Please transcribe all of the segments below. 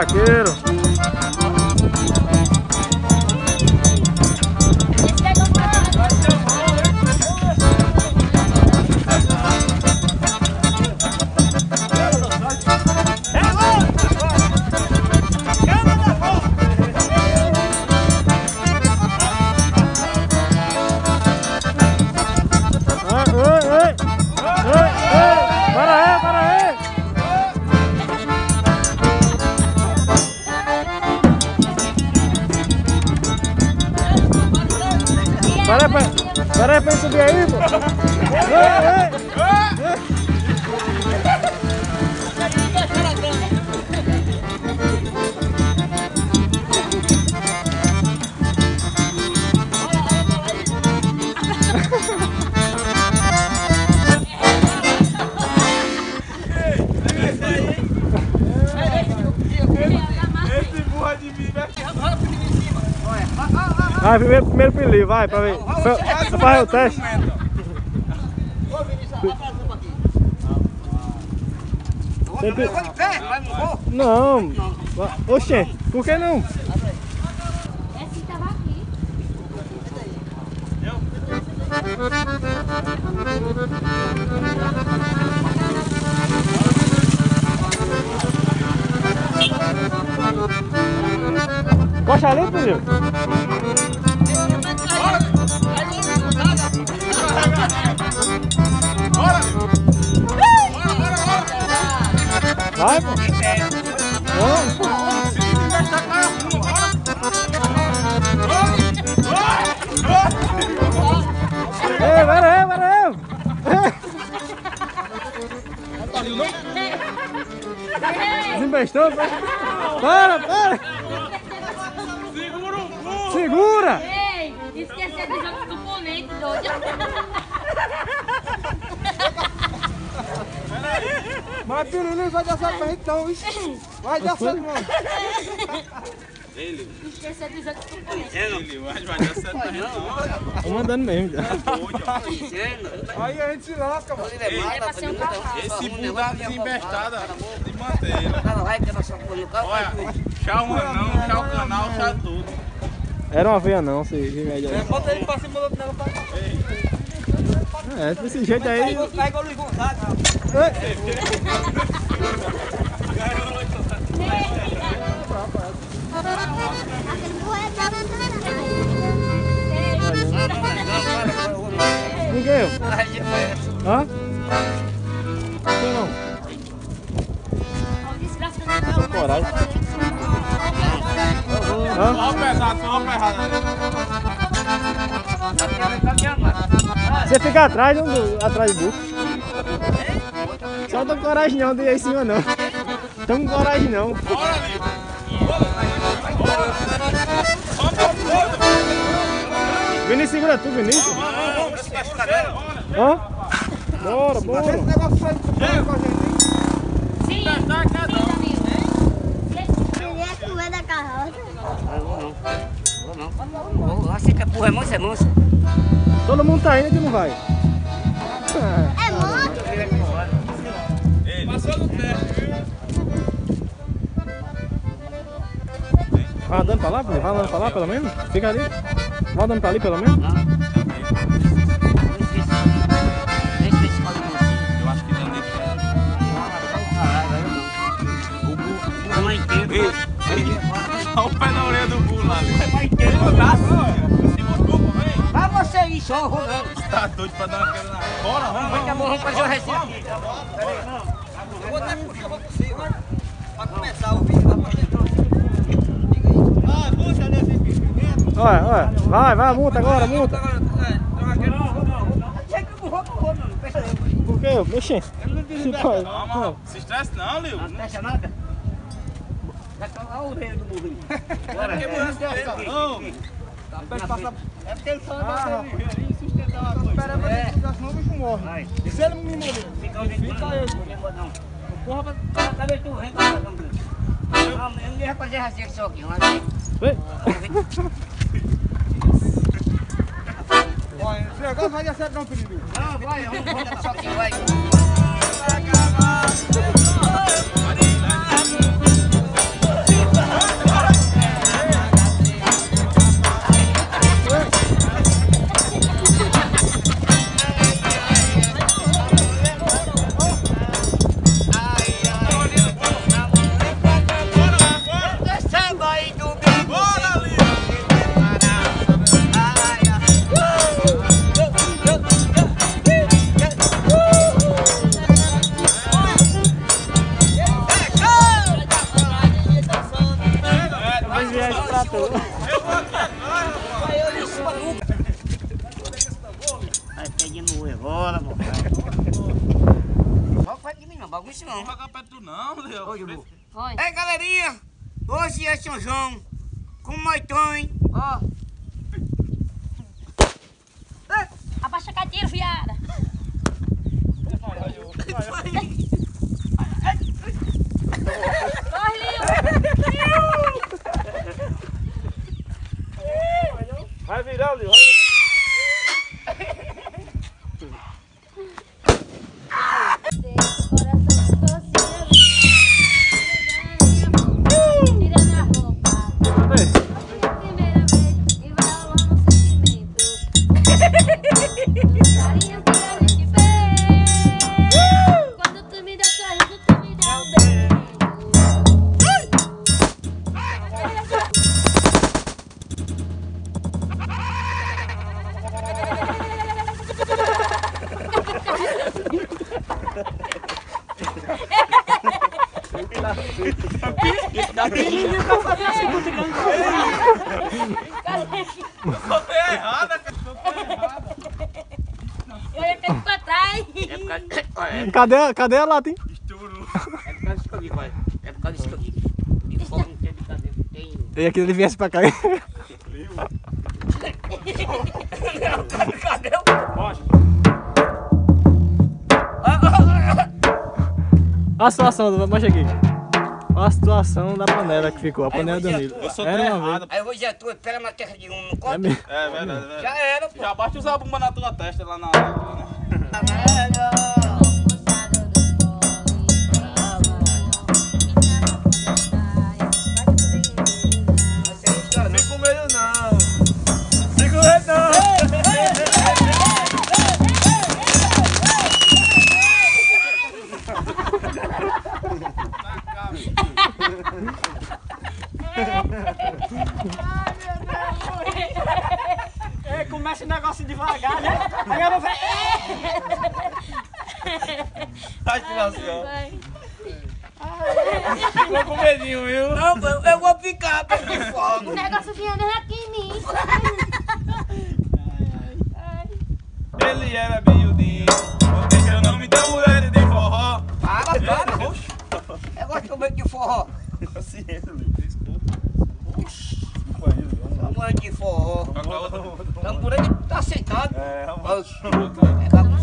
vaqueiro. Para pra- para pra subir aí, pô. Ei, ei. Esse burra de mim vai Vai, primeiro, primeiro pro livro, vai, pra ver. Pra, pra fazer o teste. Sempre... Não. Oxê, por que não? Esse tava aqui. Ali, filho. Vai, pô. Vamos. Ei, para aí, para aí. Desembestou, para. Para, para. Segura. Ei, esqueceu de jogar componente, doido. Mas Pirulito vai dar certo pra gente então, isso. Vai dar certo, mano. Esqueceu de jogar componente. Ele vai, vai dar certo pra gente não. Tô mandando mesmo já. Aí a gente se lasca, mano. É pra ser um. Esse dá desembestada de manteiga. Olha, tchau o anão, tchau o canal, tchau tudo. Era uma veia não, esse remédio aí. Bota ele pra cima do outro negócio. É, desse jeito aí. Vai igual o Luiz Gonzaga. Ninguém. Hã? Quem não? Coragem. Hã? Só pesado, só pesado. Você fica atrás, não, atrás do buco. Só não tô com coragem não de ir aí em cima não. Tô com coragem não. Bora. Vinícius, segura tu, Vinícius. Hã? Bora, bora. Esse negócio sai com a gente. Sim, Tá, cada um. Ele é da carroça. Assim que é burro, é manso, é manso. Todo mundo tá indo que não vai. É no viu? Vai andando pra lá? Vai andando pra lá pelo menos? Fica ali. Vai andando pra ali pelo menos? Acho que deu dentro. O Olha pé na orelha do burro lá. Lá inteiro. Se machuca, vem. Vai você aí só, rolando. Tá doido pra dar uma queda na... Bora, vamos, Vai que a vamos. morrão fazer o recinto. Eu vou até puxar pra você, vai. Pra começar o vídeo, vai pra dentro. Ah, nesse bicho. Olha, olha. Vai, vai, multa agora, multa. Que o não. Por. Se pode. Calma, se estresse não, Lívio. Não fecha nada. Vai calar a orelha do burro. Bora. Que burro é Não. É porque ele só Ah, vai sustentar uma coisa. Espera pra É. ele sugar, senão o bicho morre. E se ele me morrer? Fica ele. Não. Porra, vai- cadê tu? Vem cá, Camilo. Não, eu não ia fazer assim aqui. Mas... Vem. Olha, esse negócio vai dar certo não, Pirulito. Não, vai, vamos vamos só aqui, vai. mulher, vai perto tu não, Leo. Hoje, bu. Oi. Ei, galerinha, hoje é São João, com Moitão, hein? Ó, Abaixa a cadeira, viada. Corre. Vai virar ali, Botei a errada, cara. Eu ia cair pra trás. Cadê, cadê a lata, hein? Estourou. é por causa disso aqui, pai. É por causa disso aqui. De fogo não tem brincadeira, tem... E aqui ele viesse pra cá. hein? Cadê o... Olha a situação, mostra aqui. Olha a situação da panela que ficou, a panela do Danilo. Eu sou Era uma errado. Aí hoje é tua, pega na terra de um, não É conta? É verdade, é verdade. Já era, pô. Já basta usar a bomba na tua testa lá na Nação. Ficou com medinho, viu? Não, eu, eu vou ficar, pega de O fogo. negócio vinha aqui em mim. Ele era miudinho. Porque eu não me deu mulher de forró. Para, para, oxe. Eu gosto de comer de forró. Leo. Desculpa. Tamanho de forró. Toca a outra. Tamborete tá sentado. É, vamos. É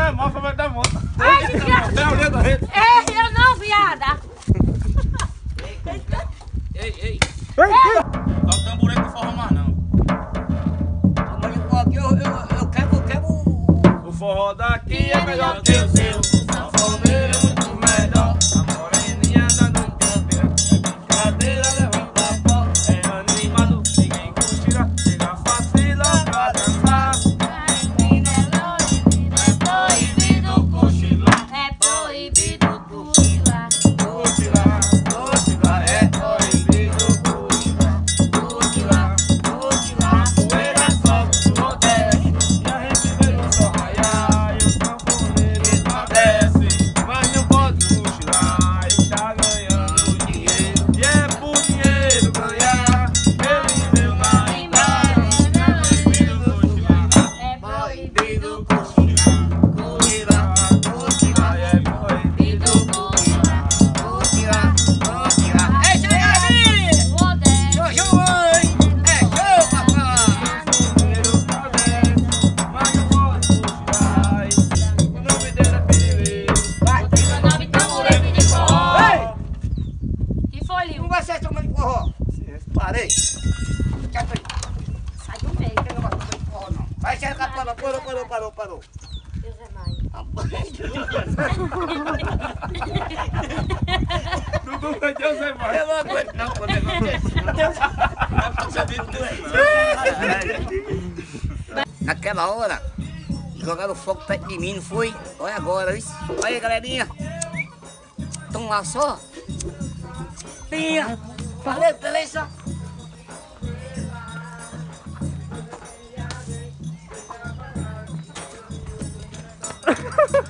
É mal, vai dar moto. ai, desgraça. Tem a olhada da rede. Ei, eu não, viada. Ei, ei. Dá o tamborete de forma mais não. Aqui, eu, eu, eu quero, eu quero... O forró daqui é melhor que o seu. na hora. Jogaram fogo perto de mim, não foi? Olha agora, isso. Olha aí, galerinha. Tão lá só. Pinha. Valeu, beleza? Ha